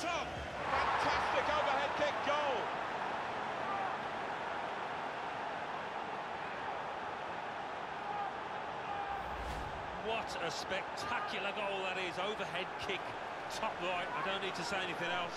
top. Fantastic overhead kick goal. What a spectacular goal that is. Overhead kick, top right. I don't need to say anything else.